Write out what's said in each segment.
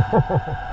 ha ha ha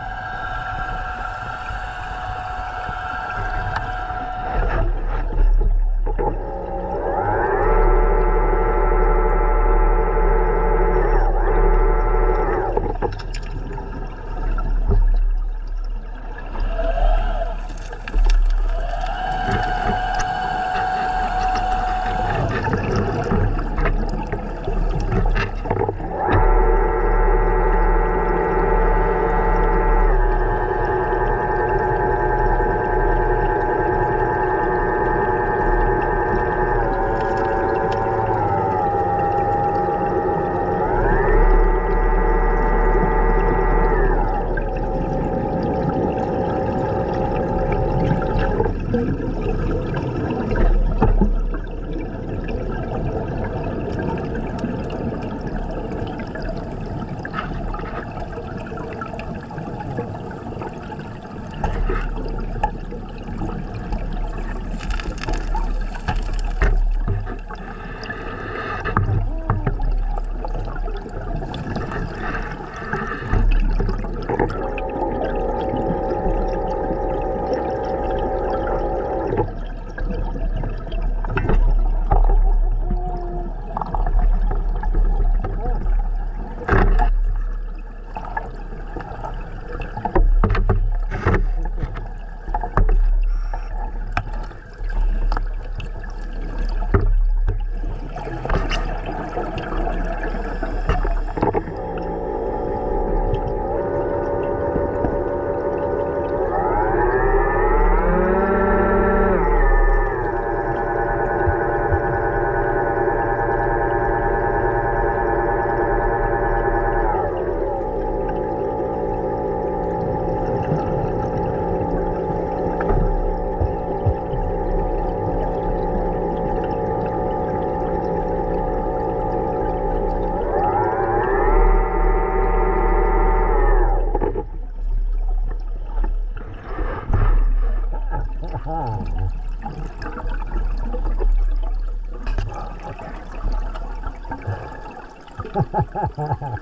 Ha ha ha ha.